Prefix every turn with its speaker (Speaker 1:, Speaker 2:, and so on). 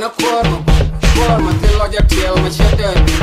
Speaker 1: na kuorma Kuorma till jag gör till med köttet